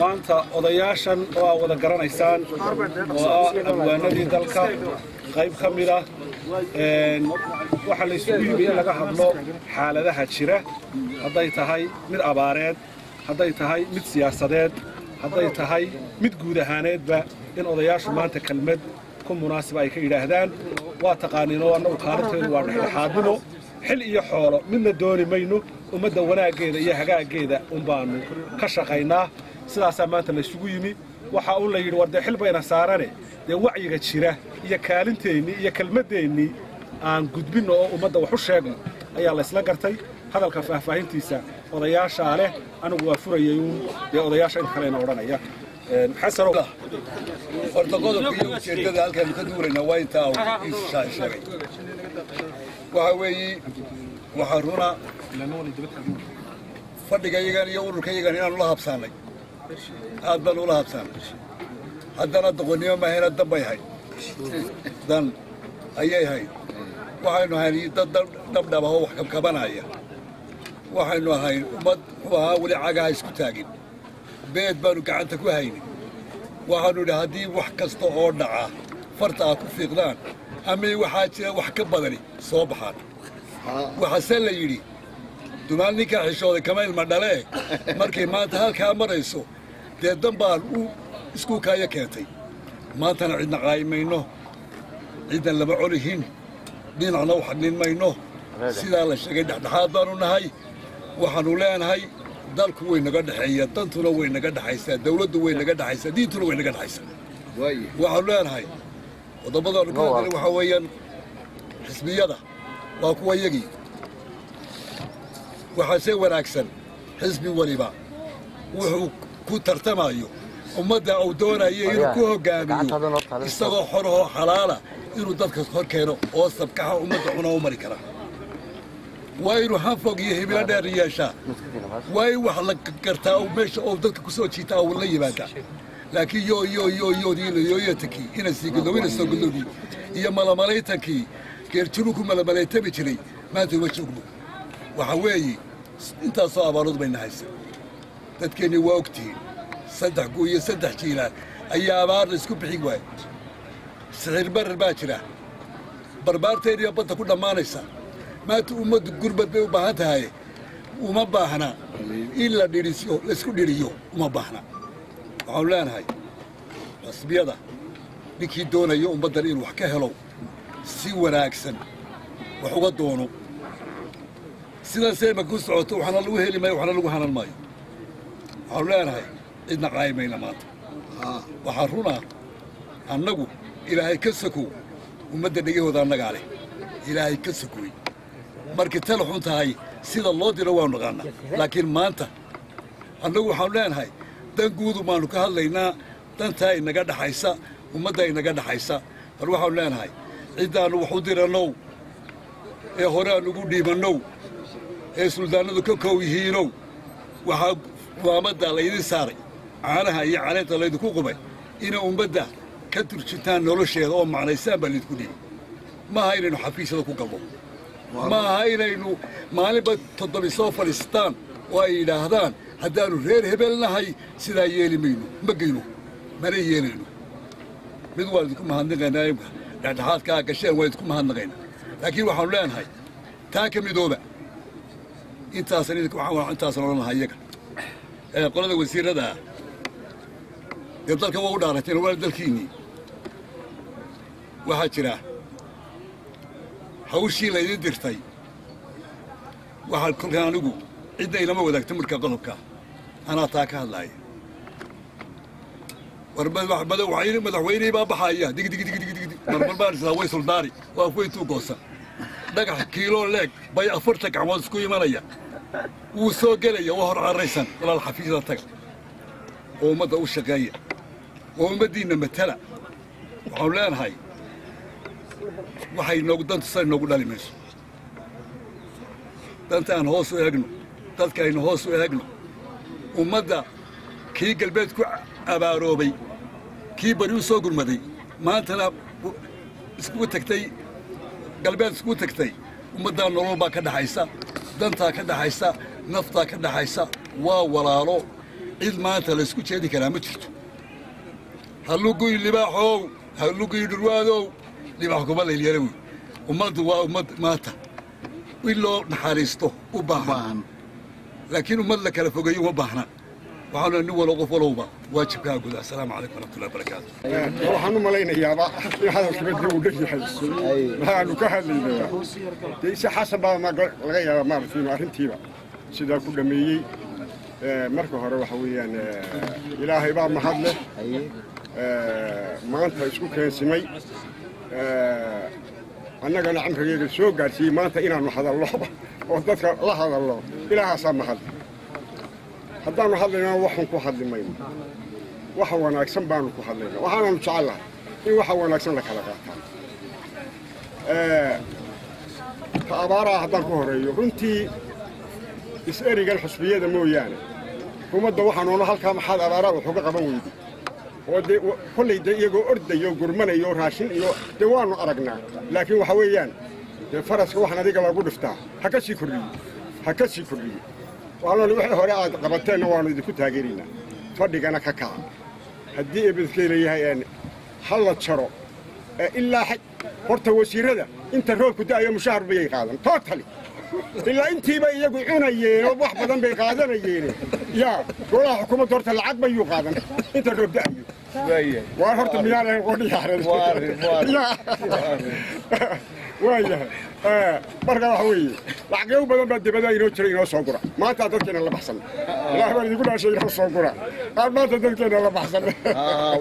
maanta odayaashan oo aa wada garanaysaan. Oo ah abwaanadii dalka. Qayb ka mid ah waxaa la isugu yimi in laga hadlo xaaladaha jira. Hadday tahay mid abaareed hadday tahay mid siyaasadeed hadday tahay mid guud ahaaneedba in odayaashu maanta kelmad ku munaasiba ay ka yidhaahdaan. Waa taqaaniinoo annagu kaalinteedu waa dhexdhexaadnimo. Xil iyo xoolo midna dooni mayno ummadda wanaaggeeda iyo hagaaggeeda un baannu ka shaqaynaa. Sidaasaa maanta laysugu yimi. Waxaa un la yidhi war dee xil saarane. Dee wacyiga jira iyo kaalinteennii iyo kelmaddeennii aan gudbinno oo ummadda wax u sheegno ayaa laysla gartay. Hadalka faahfaahintiisa odayaashaa leh anigu waa furayay uun. Dee odayaasha inta kalena odhanaya. Horta qodobka iyo ujeeddada halkaanu ka duulaynaa waa intaa sheegay. Waxa weeye waxaa runa fadhigayagan iyo ururkayagan inaanu la habsaannay aad baanu ula habsaannay haddana doqonnimo maahayna dan bay hayd dan ayay hayd waxaynu ahayn dad dhabdhab ahoo wax kabkabanaya waxaynu ahayn ummad muxuu ahaa weli cagaha isku taagin beed baanu gacanta ku haynin waxaannu idhi haddii wax kasta oo dhaca farta aad ku fiiqdaan amay waxaa jira wax ka badani soo baxaan waxaase la yidhi dumaal ninkaa xishooday kama ilma dhalee markay maanta halkaa marayso dee danbaan u iskuulkaaya keentay. Maantana cidna qaayimayno cidna lama colihin dhinacna u xadnin mayno. Sidaa la sheegay dhexdhexaad baanu nahay waxaannu leenahay dalku way naga dhexeeya dantuna way naga dhexaysaa dawladdu way naga dhexaysaa diintuna way naga dhexaysaa. Waxaanu leenahay waddammadaanu ka hadlay waxaa weeyaan xisbiyada. Waa kuwa yagii waxaase wanaagsan xisbi waliba wuxuu ku tartamayo ummadda uu doonayo inuu ku hoggaamiyo isagoo xorahoo xalaala inuu dadka hor keeno oo sabkaxa ummadda cuna u mari kara waa inuu hanfog iyo hibilo dheer yeeshaa waa in wax la gartaa uu meesha uu dadka ku soo jiitaa uu la yimaadaa laakiin yo yo yo yoodiyooyatankii ina ina soogolowdii iyo malamalaytankii geerjiru ku malamalaytami jiray maanta uma joogno waxa weeye intaasoo abaarood bayna haysa dadkeennii waa ogtihiin saddex gu iyo saddex jiilaan ayaa abaar la isku bixin waaya sixir barar baa jira. Barbaarteeniya badda ku dhammaanaysa. Maanta ummaddu gurbad bay u baahan tahay uma baahna. In la dhidhiyo laysku dhidhiyo uma baahna. Waxaanu leenahay xasbiyada ninkii doonayo ummaddan inuu wax ka helo si wanaagsan wax uga doono sidaasay marku socoto waxna lagu heli maayo waxna lagu hanan maayo. Waxaanu leenahay cidna qaayimayna maanta. Waxaa runaa annagu ilaahay ka sokow ummadda dhegahooda annagaa leh. Ilaahay ka sokoy markay tala xun tahay sida loo diro waanu naqaannaa laakiin maanta annagu waxaanu leenahay dan guudu baannu ka hadlaynaa dantaa inaga dhaxaysa ummadda inaga dhaxaysa. Bal waxaanu leenahay ciddaannu wax u dirannow ee hore aan ugu dhiibannow ee suldaannadu ka kow yihiinow waxaa umaamadda laydin saaray caanaha iyo caleenta laydinku qubay inay ummadda ka turjitaan nolosheeda oo macnaysaan baa laydinku dhiibay maaha inaynu xafiisyada ku galno. Ma aha inaynu maalinba toddobi soo fadhiistaan oo ay yidhaahdaan haddaannu reer hebel nahay sidaa yeeli mayno ma geyno mana yeelayno. Mid waan idinku mahadnaqaynaa dhexdhexaadkaa gasheen waan idinku mahadnaqaynaa. Laakiin waxaanu leenahay taa ka midooba intaasan intaasan odhan lahaa iyaga. Qolada wasiirrada ah dee dalka waa u dhaarateen waana dalkiinnii waxaa jira hawshii laydin dirtay. Waxaa kolkaan anigu cidda ilama wadaagta marka qodobka. Anaa taa ka hadlaaya war madaxweynihii baa baxaya. Digdigdigdigdig marmar baan islaa way suldaari. Waa afweyntuu goosan. Dhagax kiiloo leeg bay afartan gacmood isku imanaya wuu soo gelaya waa hor carraysan walaal xafiisyada taga oo ummadda u shaqeeya. Oo ummaddiinna matala. Waxaanu leenahay waxay noogu dantu say noogu dhali mayso. Danta aan hoos u eegno dadka aynu hoos u eegno. Ummadda kii galbeed ku abaaroobay kii bari u soo gurmaday maantana iskugu tagtay galbeed iskugu tagtay ummaddaa nolol baa ka dhaxaysa dantaa ka dhaxaysa naftaa ka dhaxaysa waa walaalo. Cid maanta laysku jeedi karaa ma jirto. Halluguy libaaxow halluguy dhurwaadow libaax kuma laylyala wey ummaddu waa ummad maanta. In loo naxariisto u baahan. Laakiin ummad la kala fogeeyo uma baahna waxaanu nin walo qof walowba waajibkaa guda assalaamu calaykum waraxmatullahi wabarakaatu waxaan u malaynayaaba in hadalkibadii uu dhan yahay maxaanu ka hadlaynayaa dee ise xasan baa ma- laga yaabaa maaragtay inuu arrintiiba sidaa ku dhammeeyey marka hore waxa weeyaan ilaahay baa mahad leh maanta isku keensimay annagana cimrigeega soo gaadhsiiyey maanta inaannu hadallo oo dadka la hadallo ilaahaasaa mahad haddaannu hadlaynaa waxun ku hadli mayno waxa wanaagsan baanu ku hadlaynaa waxaanaanu jecellahay in waxa wanaagsan la kala qaataa ta abaaraha haddaan ku horeeyo runtii is-erigan xusbiyada mooyaane. Xukuumadda waxaanuona halkaa maxaad abaaraha wax uga qaban weyday oo dee kollay dee iyagoo ordayo gurmanayo raashin iyo dee waannu aragnaa. Laakiin waxa weeyaan dee faraska waxaan adiga lagu dhiftaa. Ha ka sii kordhiyo ha ka sii kordhiyo waxaanoon wixii hore aad qabateenna waannu idinku taageeraynaa fadhigana ka kaca haddii ebedkay leeyahay een ha la jaro ee ilaa horta wasiirrada inta roobku da'ayo mushahar bayay qaadan tootali ilaa intiiba iyagu cunayeen oo wax badan bay qaadanayeen yaa golaha xukuumadda horta lacag bayuu qaadan inta roob da'ayo. Waa horta miyaan qodhiyaaran waayahay marka waxa weeye. Lacagyo badan baa dibada inoo jira inoo soo gura. Maanta dadkeena la baxsan. Ilaah baan idinku dhaashay inoo soo gura. Qaar maanta dadkeena la baxsan.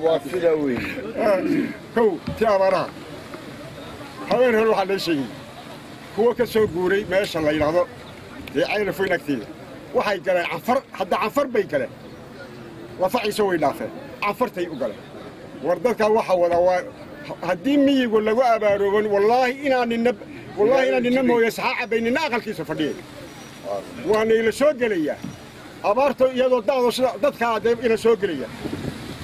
Waa sida weyn kow ti abaaraha haween hore waxaa lee sheegay kuwo ka soo guuray meesha la yidhaahdo dee caynafoyn agteeda waxay galeen canfar hadda canfar bay galeen. Lafaciisa way dhaafeen. Canfartay u galeen. War dadkaa waxa wada waa haddii miyigu lagu abaarooban wallaahi inaan nina wallaahi inaan nina mooye saxaaca bay nina aqalkiisa fadhiyay waana ila soo gelayaa. Abaarta iyadoo da'do sida dadkaa dee ila soo gelaya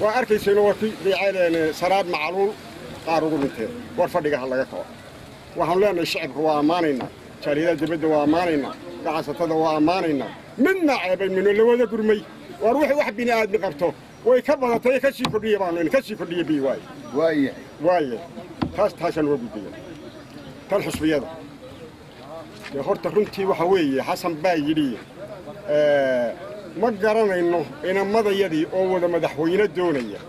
waa arkaysayno waa ki deeceen saraad macluul qaar ugu dhinteen war fadhiga ha laga kaco waxaanu leenahay shacibka waa ammaanaynaa jaaliyadaha dibadda waa ammaanaynaa gacansatada waa ammaanaynaa midna ceebay mino lawada gurmay. War wixii wax bini aadmi qabto way ka badatay ka sii kordhiya baanu ka sii kordhiya bi waaye waayahay waaye taas taasaan uga gudbaya tan xusbiyada dee horta runtii waxa weeye xasan baa yidhi ma garanayno inamadayadii oo wada madaxweyne doonaya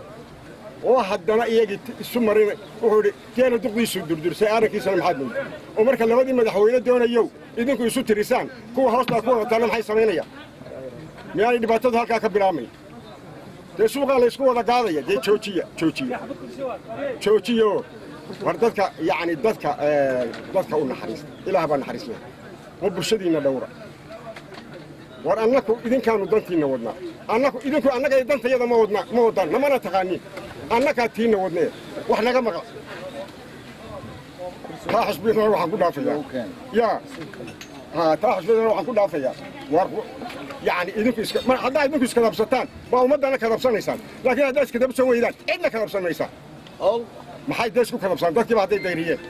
oo haddana iyagii isu marina wuxuu idhi geela duqdiisu durdursay arrinkiisana maxaad mooda oo marka labadii madaxweyne doonayow idinku isu tirisaan kuwa hoostaa ku wadataana maxay samaynayaan miyaanay dhibaatadu halkaa ka bilaabmay dee suuqaa laysku wada gaadaya dee joojiya joojiya joojiyo war dadka yacni dadka dadka u naxariista ilaah baa naxariis leh oo bulshadiinna dhowra. War annaku idinkaanu dantiinna wadnaa. Annaku idinku annaga dantayada ma wadnaa ma wadaan namana taqaaniin. Annakaa tiinna wadnee. Wax naga maqla taa xusbiyadana waxaan ku dhaafayaa yaa haa taa xusbiyadana waxaan ku dhaafayaa war yacni idinku iska mar haddaa idinku iskadabsataan baa ummaddana kadabsanaysaan laakiin haddaa iskadabsan weydaan cidna kadabsan maysaan maxay dee isku kadabsaan dadkiiba hadday dayriyeen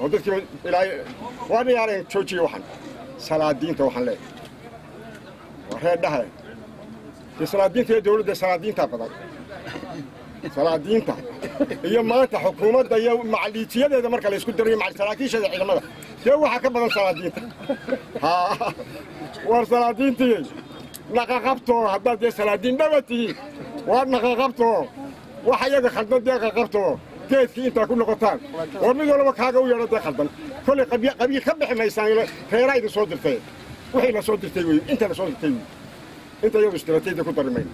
oo dadkiiba ilaa waa dhiyaareen joojiya waxan salaadiinta waxaan leeyahay waa reer dhahe dee salaadiinta iyo dawladda salaadiintaa badan salaadiinta iyo maanta xukuumadda iyo macaliitiyadeeda marka la isku darayo saraakiisheeda ciidamada. Dee waxaa ka badan salaadiinta war salaadiintiyey naqaqabtoo haddaad dee salaadiin dhaba tihiin waa naqaqabtoo wax iyaga khaldan dee qaqabtoo geedkii intaa ku noqotaan. Oo mid walba kaaga u yeedho dee khaldan. Kollay qabiil ka bixi maysaan reeraa idin soo dirtay. Wixii la soo dirtay wey inta la soo dirtay wey inta iyadu istiratayda ku dari mayno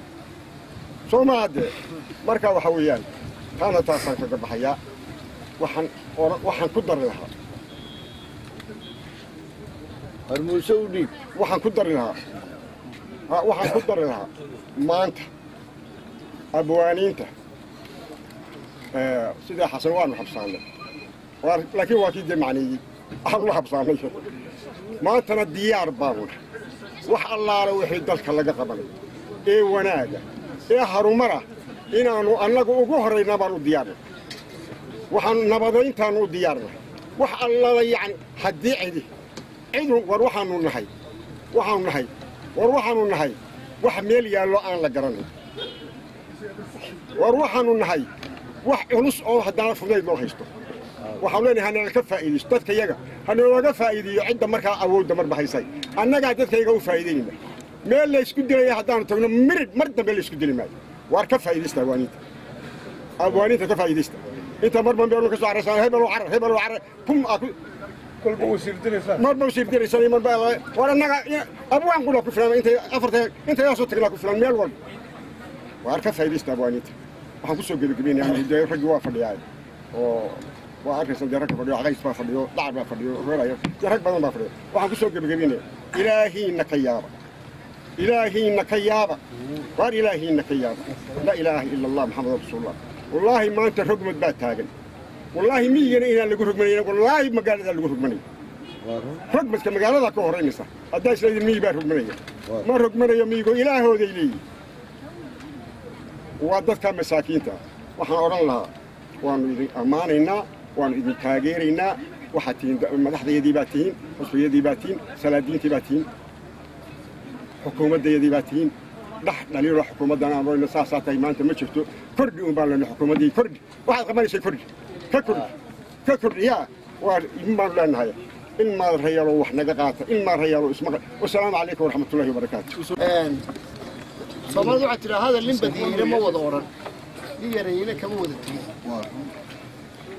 soo maa dee markaa waxa weeyaan taana taasaan kaga baxayaa waxaan waxaan ku dari lahaa. Harmuuse u dhiib waxaan ku dari lahaa. Waxaan ku dari lahaa. Maanta abwaaniinta. Sidaa xasan waanu habsaanay laakiin waa kii dee macneeyey aanu la habsaanay maantana diyaar baanu wax allaala wixii dalka laga qabanay. Ee wanaaga ee harumara inaannu annagu ugu horrayna baanu diyaarnay waxaanu nabadayntaannu u diyaarnay wax allala yacni haddii cidi. Cidu war waxaanu nahay. Waxaanu nahay. War waxaanu nahay. Wax meel yaallo aan la garanayn war waxaanu nahay. Wax culus oo haddana fudayd loo haysto. Waxaan leenahay hanala ka faa'iidaysto. Dadka yaga hanalooga faa'iideeyo cidda markaa awoodda marba haysay annagaa dadka yaga u faa'iidaynayna meel laysku dilaya haddaanu tagno mirid mar dambe laysku dili maayo waar ka faa'iidaysta abwaaniinta abwaaniinta ka faa'iidaysta inta marban beenu ka soo caraysan hebel carar hebel carar kum aa ku kolba uu sirdinaysaa marba siirdiraysan marba war annaga abwaan kuna ku filan intay afarta intayaasoo tagnaa ku filan meel walba. Waar ka faa'iidaysta abwaaniinta waxaan ku soo gebagabeynaya dee raggii waa fadhiyaa oo waa arkaysan dee ragka fadhiyo caqays baa fadhiyo dhacar baa fadhiyo reeraya dee rag badan baa fadhiyo. Waxaan ku soo gebagabeynaya ilaahiina ka yaaba ilaahiina ka yaaba waar ilaahiina ka yaaba laa ilaaha ila allah maxamed rasuulullah wallaahi maanta rogmad baa taagan wallaahi miyigana inaan lagu rogmanayn wallaahi magaaladaa lagu rogmanaya rogmadka magaaladaa ka horraynaysa haddaa isleedin miyi baa rogmanaya ma rogmanayo miyigo ilaahooday leeyihiin waa dadka masaakiinta waxaan odhan lahaa waannu idin ammaanaynaa waannu idin taageeraynaa waxaad tihiin madaxdayadii baad tihiin xusbiyadii baad tihiin salaadiintii baad tihiin xukuumaddayadii baad tihiin dhex dhaliilo xukuumaddan aan odhayno saasaa tahay maanta ma jirto. Kordhi un baan leenahay xukuumaddii kordhi waxaad qabanaysay kordhi ka kordhi ka kordhi yaa. Waa idin baanu leenahay. In maad rayaalo wax naga qaata. In maad rayaalo ismaqa wasalaamu calaykum waraxmatullahi wabarakaatu soomaalidu waxaa tidhaa hadal nin badiyeyle ma wada odhan nin yareeyele kama wada tegin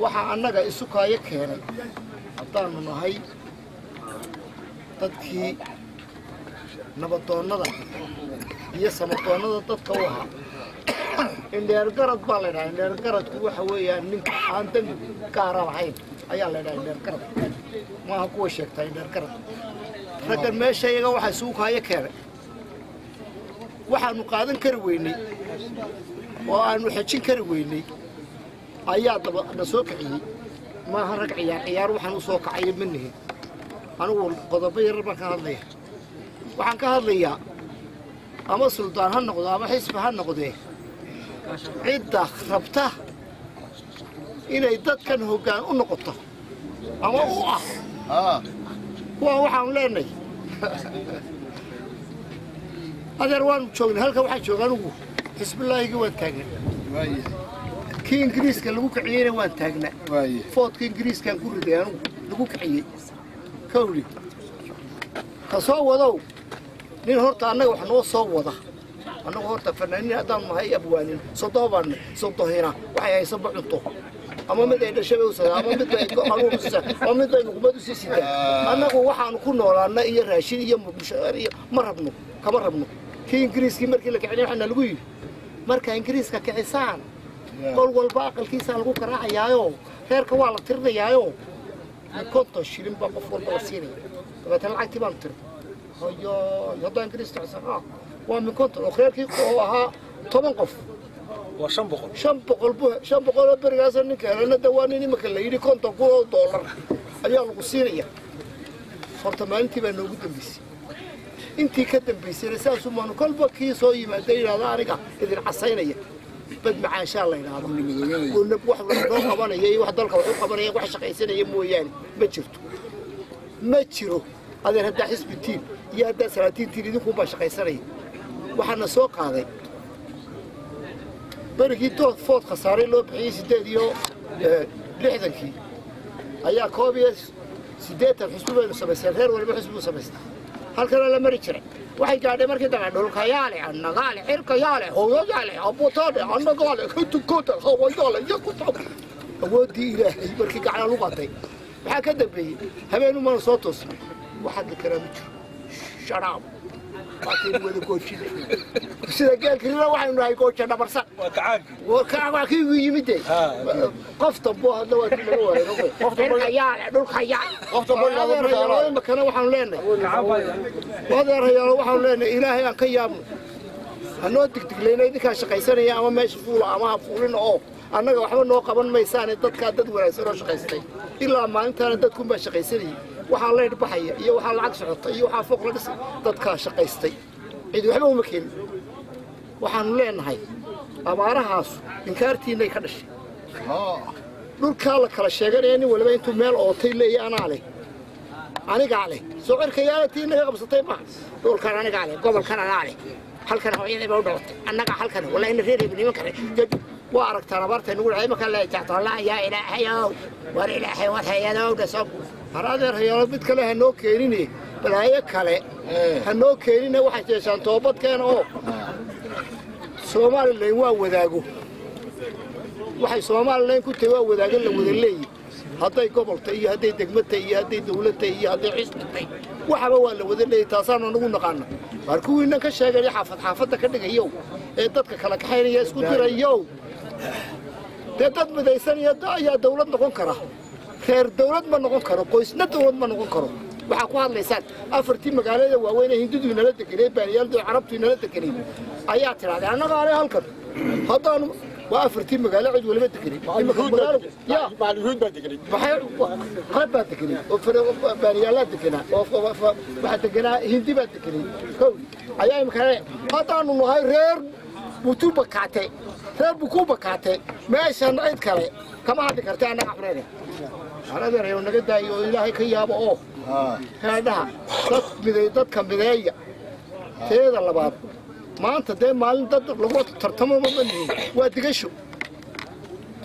waxaa annaga isu kaayo keenay haddaannu nahay dadkii nabadoonnada iyo samadoonnada dadka u ahaa. Indheergarad baa la ydhaha indheergaradku waxa weeyaan ninka aan dembi gaara lahayn ayaa la ydhaha indheergarad. Maaha kuwa sheegtaa indheergarad. Raggan meesha iyaga waxaa isugu kaayo keenay waxaannu qaadan kari weynay oo aannu xejin kari weynay ayaa daba na soo kiciyey. Maaha rag ciyaar ciyaar waxaan u soo kacayo ma nihin. Anigu qodobo yarar baan ka hadlaya waxaan ka hadlayaa ama suldaan ha noqdo ama xisbi ha noqdee. Cidda rabta inay dadkan hoggaan u noqoto ama u ah. Kuwaa waxaanu leenahay adeer waanu joognay halka waxaa jooga anugu xisbillaahigii waan taagnaa kii ingiriiska lagu kiciyeyna waan taagnaa foodka ingiriiskaan ku riday anugu lagu kiciyey. Kawli ka soo wadow nin horta annaga wax noo soo wada. Annagu horta fanaaniin haddaan nahay abwaanin. Sodoobaan sodohina waxay haysaba cunto. Ama mid ay dhashaba u ama mid anuur usisa ama mid bay nuqmad u sii sidaa annagu waxaanu ku noolaana iyo raashin iyo mushaar iyo ma rabno kama rabno. Kii ingiriiskii markii la kicinay waxaana lagu yidhi marka ingiriiska kicisaan qol walba aqalkiisaa lagu garaacayaayo reerka waa la tirinayaayo konton shilin baa qof walba la siinaya dabeetana lacagtii baanu tirin hayo haddaan ah waa min konton oo reerkii oo ahaa toban qof. Waa shan boqol. Shan boqol bu shan boqol oo berigaasa ninka helana de waa nin imika la yidhi konton kun oo doolar ayaa lagu siinaya horta maalintii baa noogu dambaysay intii ka dambaysayna saasuu maanu kolba kii soo yimaada yidhahda aniga idin casaynaya. Bad macaanshaa la yidhaahdo. Oo nab wax loo qabanaya iyo wax dalka wax u qabanaya wax shaqaysanaya mooyaane. Ma jirto. Ma jiro adeer haddaa xisbitiin iyo haddaa salaatiintiin idinkuunbaa shaqaysanaya waxaana soo qaaday berigii dood food khasaaray loo bixiyey siddeed iyo lixdankii. Ayaa koob iyo siddeetan xusbi baynu samaysteen reer waliba xusbi buu samaystaa halkana la mari jiray. Waxay gaadhay markii dambe dhulkayaale annagaale cirkayaale hooyayaale abutaane annagaale katukota hawayaale yakuta awooddii ilaahay markii gacna lu qatay maxaa ka dambeeyey habeen umana soo toosnay waxaad la karaa ma jiro sharaab waataynu wada goojinay sida geelkirina waxaynu nahay gooja dhabarsan waa kii igu yimid de qof dambo hadda waa kii laga waayo dhulka yaale makana waxaanu leenahay. Adeerayaalo waxaanu leenahay ilaahay aan ka yaabno. Hanoo digdiglayna idinkaa shaqaysanaya ama meesha fuula ama ha fuulina oo annaga waxba noo qaban maysaane dadkaa dad wanaagsan oo shaqaystay. Ilaa maalintaana dadkunbaa shaqaysanayay waxaa leydh baxaya iyo waxaa lacag socota iyo waxaa fooq la dhisay dadkaa shaqaystay. Cid waxba uma keenin. Waxaanu leenahay abaarahaasu inkaartiinnay ka dhashay. Dhulkaa la kala sheeganaya nin waliba intuu meel ootay leeya anaa leh. Anigaa leh. Soo cirkayaalatii naga qabsatay ma dhulkan anigaa leh gobolkan anaa leh. Halkan hooyaday baa u dhalatay annaga halkan wallaahi na reerayba niman kale. Waa aragtaan abaarta nagu dhacay. Markaa la jactolla yaa ilaahayow war ilaahay war hayadow dhaso har adeer hayaalo mid kale ha noo keenine balaayo kale ha noo keenine waxay jeeshaan toobadkeena oo. Somalilan waa wadaago. Waxay somalilan ku tahay waa wadaago la wada leeyi. Hadday gobolta iyo hadday degmata iyo hadday dawladta iyo hadday xisbitay waxaba waa la wada leeyay taasaanu anagu naqaana waar kuwiinan ka sheegaya xaafad xaafadda ka dhigayow. Ee dadka kala kaxaynaya isku dirayow. Dee dad midaysanaya ayaa dawlad noqon kara reer dawlad ma noqon karo qoysna dawlad ma noqon karo. Waxaa ku hadlaysaan. Afartii magaalada waaweyn ee hindudu inala deganay baaniyaaldu carabtu inala deganay. Ayaa tidhahdeen annaga ale halkan. Haddaanu waa afartii magaalo cid waliba deganay. Macalimiin baa deganay. Oo baaniyaalaa deganaa oo waxaa deganaa hindi baa deganay. Kow ayaa imika haddaanu nahay reer butuu bakaate reer bukuu bakaate meeshan cid kale kama hadli karta annaga xureyne aladeerayo naga daayo oo ilaahay ka yaabo oo heedhaha dadka mideeya teeda labaad maanta dee maalin dad lagu tartamo ma manihin waa digasho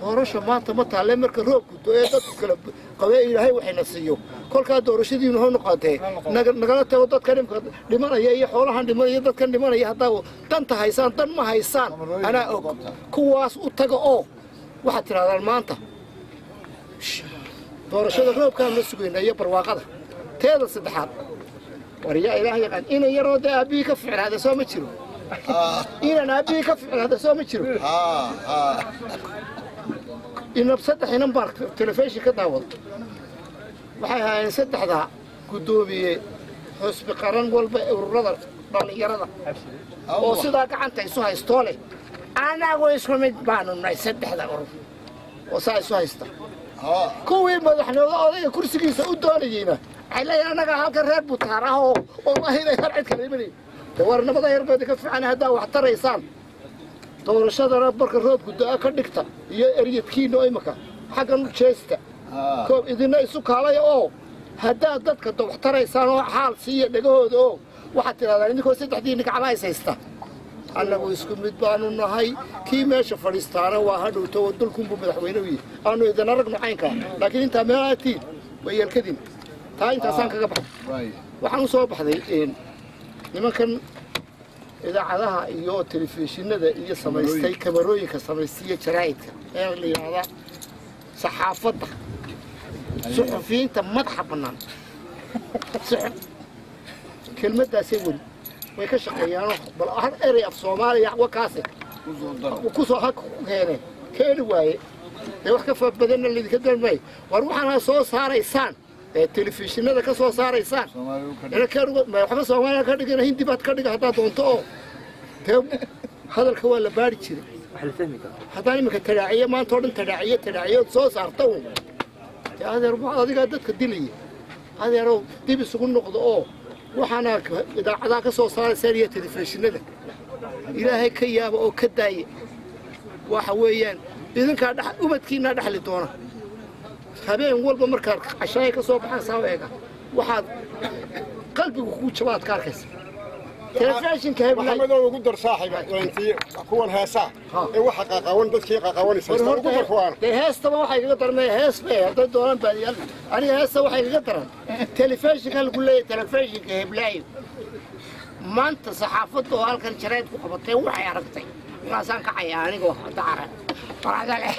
doorasho maanta ma taalle marka roobku do ee dadku kala qabee ilaahay waxayna siiyo kolkaa doorashadiinu ha noqotee naga- nagala tago dadka dhimka dhimanaya iyo xoolahan dhimanaya dadkan dhimanaya haddaa danta haysaan dan ma haysaan anaa og kuwaas u taga oo waxaad tidhahdaan maanta doorashada roobkaan la sugayna iyo barwaaqada. Teeda saddexaad war yaa ilaah yaqaan inan yaroo dee aabbihii ka ficnaada soo ma jiro. Inan aabbihii ka ficnaada soo ma jiro. Inab saddex inan baan telefishin ka daawada waxay ahaayeen saddexdaa guddoomiye xusbi qaran walba ururada dhallinyarada. Oo sidaa gacanta isu haystoo leh. Anagu isku mid baanu nahay saddexda urur. Oo saa isu haysta kuwii madaxnimada odayga kursigiisa u doonayeyna waxay leeyihiin annaga halkan reer butaar ah oo ahinay har cid kala imanay de war nabada yarbeeda ka fiican haddaa wax taraysaan. Doorashadana marka roobku da ka dhigta iyo eryadkiina imika xaggan u jeesta. Koob idina isu kaalaya oo haddaad dadka wax taraysaan oo xaal siiya dhegahooda oo. Waxaad tidhahdaan idinkoo saddexdii gacmaha is haysta annagu isku mid baanu nahay. Kii meesha fadhiistaana waa hadhowto oo dalkunbuu madaxweyne u yihi aanu idin aragno caynkaa laakiin intaa meelaatiin way yeelkadin taa intaasaan kaga baxay. Waxaan u soo baxday nimankan idaacadaha iyo telefishinada iyo samaystay kamarooyinka samaystaiyo jaraa'idka. Ee la yidhaahdaa saxaafadda suxufiyiinta madaxa bannaan. Kelmaddaasay weli way ka shaqeeyaanoo bal hal erey af soomaaliya wakaase ku soo ha keeneen keeni waaye dee wax ka fa badanna laydinka doon maayo war waxaana soo saaraysaan ee telefishinada ka soo saaraysaan ina keenigu ma waxba soomaaliya ka dhigina hindi baad ka dhiga haddaad doonto oo dee hadalka waa la baari jiray haddaan iminka tadhaaciye maanta oo dhan tadhaaciye tadhaaciyood soo saarta uun dee adeer waxaad adigaa dadka dilaya adeerow dib isugu noqdo oo waxaana idaacadaha ka soo saaraysaan iyo telefishinada ilaahay ka yaaba oo ka daaya waxa weeyaan idinkaa ubadkiinaa dhexli doona. Habeen walba markaad cashaaya ka soo baxaan saaweega waxaad qalbigu kugu jabaad ka arkaysa telefishinka heblaay maxamedoo ugu dar saaxiba waantiye kuwan heesaa ee waxa qaqawan dadkii qaqawanaysa war ugu dar horta kuwaana dee heestaba waxay kaga daran hees bay hadday doonaan baadiyaal aniga heesta waxay kaga daran telefishinka lagu leeyahay telefishinka heblaayo maanta saxaafadda oo halkan jarayd ku qabatay waxay aragtay markaasaan kacaya anigoo daara farada leh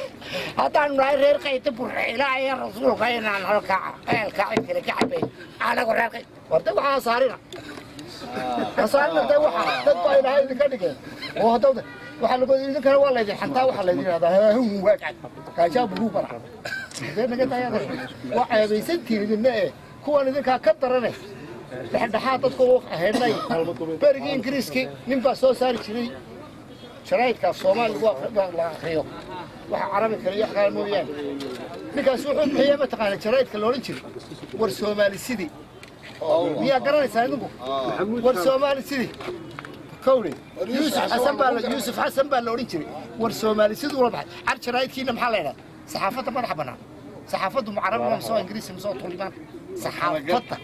haddaan nahay reer qayta burre ilaa iyo rasuulka inaan halkaa eelka cid kale ka cabayn saarina asaarina dee waxaa dad baa ilaahay idinka dhigeen. Oo haddawda waxaa lagu idinkana waa laydin xantaa waxaa laydin yidhahdaa haahun waajcad gaajaa buluu bara hadee naga dayada waa ceebaysantiin idinna ee kuwan idinkaa ka darane. Dhexdhexaad dadku u ahaynay. Berigii ingiriiskii nin baa soo saari jiray. Jaraa'idkaas waa la akriyo. Waxa carabi kale iyo qaal mooyaane ninkaas wuxuu bixiyey mataqaana jaraa'idka loodhan jiray. War soomaali sidii miyaa garanaysaa idinku war soomaali sidii kowle yuusuf xasan baa la yuusuf xasan baa la odhan jiray war soomaali siduu la baxay car jaraa'idkiina maxaa la yidhahdaa saxaafadda madaxa bannaan saxaafaddu ma carabi ma soo ingiriisi ma soo tulimaan saxaafadda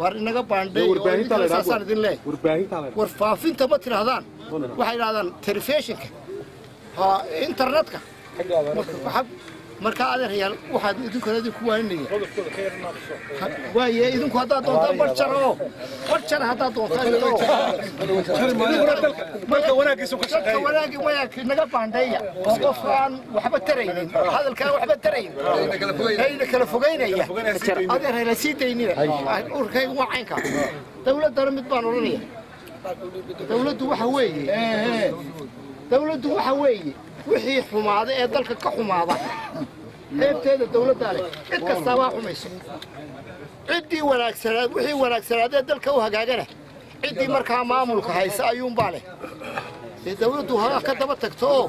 war inaga baandheey oo idinkasaasaan idin leeyahay war faafinta ma tidhaahdaan waxay idhahdaan telefishinka ha internetka Marka- adeerayaal waxaad idinkuna idinku waaninaya waaye idinku haddaad doontaan barjar oo barjar haddaad doontaan wanaagi wanaagkii naga baandheeya oo qof aan waxba taraynin. Hadalkaan waxba tarayn ayna kala fogaynaya adeer hayla sii daynina urkayga waa caynka. Dawladdana mid baan odhanaya dawladdu waxa weeye. Dawladdu waxa weeye wixii xumaada ee dalka ka xumaada qeybteeda dawladdaa leh cid kastaabaa xumayso. Ciddii wanaagsanaad wixii wanaagsanaadee dalka u hagaagana ciddii markaa maamulka haysa ayuunbaa leh. Dee dawladdu ha ka daba tagto oo?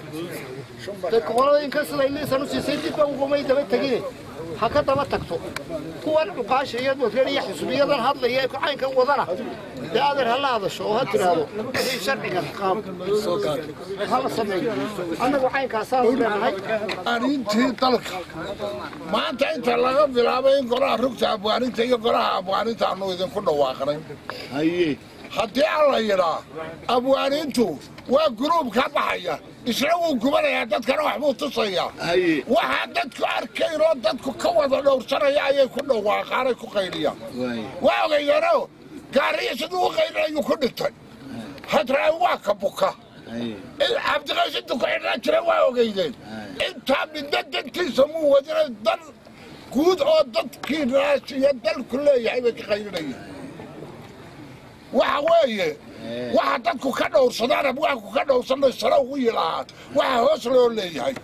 Dee qolooyinka siday liisan u siisay dibba ugumay daba tegine ha ka daba tagto kuwan cuqaasha iyo wadgan iyo xisbiyadan hadlaya ee caynkan wadana. Dee adeer ha la hadasho oo ha tiraahdo wixii sharcigan qaab hala sameeyo. Annagu caynkaasaanu leenahay abwaanintii dalka. Maanta inta laga bilaabay in golaha rugta abwaaninta iyo golaha abwaaninta aanu idinku dhawaaqnay. Haye. Haddii alla yidhaa abwaanintu waa guruub ka baxaya isna wuu gubanayaa dadkana waxbuu tusayaa. Waxaa dadku arkayn oo dadku ka wada dhowrsanaya ayay ku dhawaaqaanay ku qayliyaan. Waa ogayeeno gaariya siduu u qaylinayu ku dhintay. Hadraawi waa ka buka. Haye cabdiqays intuu ku xidhnaa jira waa ogeydeen. Intaa midna dantiisa muu wadina dan guud oo dadkii naas iyo dalku leeyahay bay ka qaylinayeen waxa weeye waxa dadku ka dhowrsadaan abwaanku ka dhowrsanay sare ugu yilahaan waxa hoos loo leeyahay.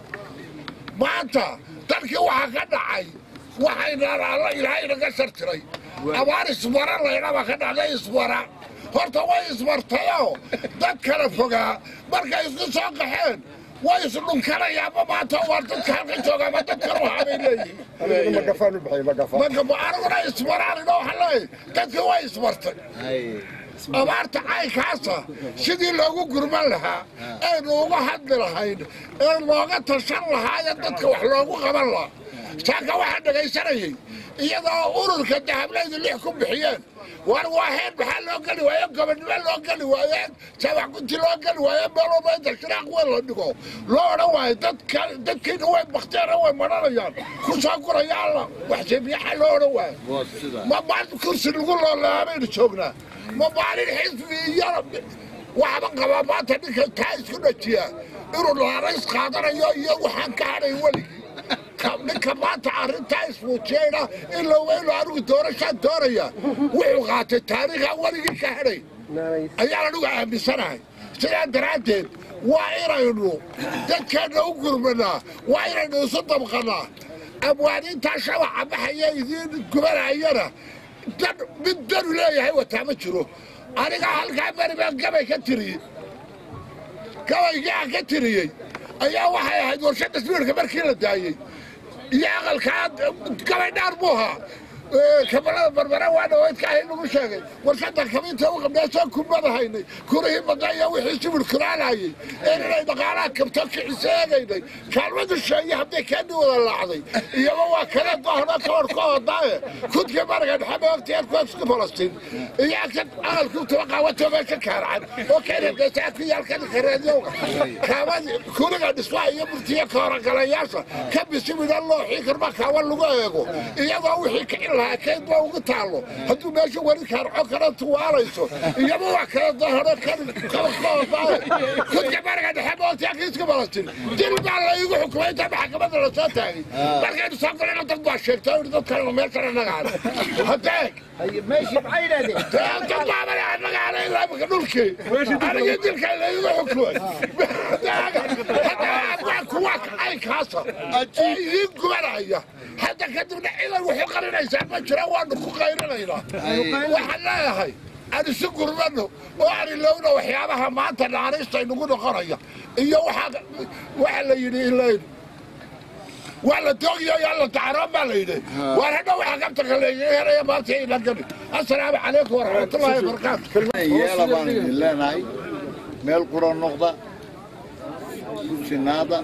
Maanta dalkii waxaa ka dhacay waxaynaan alla ilaahay naga shartiray abaar ismara laydhaba ka dhacday ismara horta way ismartayoo dad kala fogaa markay isku soo qaxeen way isdhunkanayaanba maanta waa dadka halka joogaama dad kale waxaabay leeyihiin. Aniguna ismaraan idho waxaa leeyahay dadkii way ismartay haye abaarta caynkaasa sidii loogu gurman lahaa aynu uga hadli lahayn ee looga tashan lahaa ee dadka wax loogu qaban lahaa. Saaka waxaa dhegaysanayay iyadoo ururka dahablaydu lix ku bixiyeen. War waa heen maxaa loo geli waaye gobonnimo loo geli waaye sabax gunti loo geli waaye meel walba inta shiraaq weyn la dhigo. Loo odhan waayo dadka dadkiina way bakteera way madhanayaan ku soo guraya alla waxsebiyaxa loo odhan waayo. Ma kursi lagu loolaabaynu joognaa ma maalin xisbi iyo waxba qabaa maanta ninka taa isku dhajiya inuu laarays qaadanayo iyo waxaan ka hadhay weligii Ka- ninka maanta arrintaa ismuujiyeyna in la weylo anigu doorashaan doonaya wuxuu qaatay taariikha weligii ka hadhay ayaan anigu aaminsanahay sidaa daraaddeed waa inaynu dadkeenna u gurmanaa waa inaynu isu dabqannaa abwaaniintaa shabaca baxaya idiin gubanayana mid danu leeyahay wataa ma jiro. Anigaa halkaa beri baan gabay ka tiriyey gabaygaa ka tiriyey. Ayaa waxay ahayd warshadda sbiirka markii la daayey iyo aqalkaa gabay dhaar buu ahaa kabalada barbara waa dhawaydka ahay lagu sheegay. Warshadda kabinta u qabnaasoo kumadahaynay kurihii badda iyo wixii sibir kuraanayay een inay dhaqaalaha kabto kicisa eegaynay sheeye haddii keeni wada laacday. Iyaba waa kale dohno kabar ka odaaye kudka dhexe maogtiyan kuwaska falastiin. Iyo agta aqalkii tabaqaawato meesha kaaracan oo keena deesaa ku yaalkan kareedyowga kaamadi kuriga dhismaha iyo burtiya kooragalayaasha ka bisimida looxii karba kaawa lagu eego. Iyadoo wixii kicin lahaa kayd ba ugu taallo hadduu meesha weli kaarco kala tuwaalayso iyaba waa kala dohno kan kaba ka odaaye kudka bariga dhexe maogtiyan kiiska falastiin dil baa la iigu xukumay inta maxkamadda la soo taagay markaynu soo galena dad baa sheegtay oo dad kalena meel kale nagaan hadeeg meeshii maxay yidhahdeen dad baabale annaga ana ilaa imika dhulkii anigii dilka laygu xukumay hadda abwaanku waa caynkaasa ee idiin gubanaya hadda kadibna cidan wuxuu qarinaysaa ma jira waanu ku qayrinaynaa waxaan leeyahay aan isu gurmano oo aan ilowna waxyaabaha maanta naariista inagu noqonaya iyo waxaa waxaa la yidhi ilayn waa la doogiyo yaa la dacaroon baa la yidhi waar hadha waxa kabtaka laygaga helaya maanta ilan gani assalaamu calaykum waraxmatullaahi wabarakaatu yeela baan idin leenahay meel qura noqda ku sinaada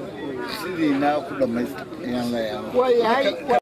siri na kuda mai yan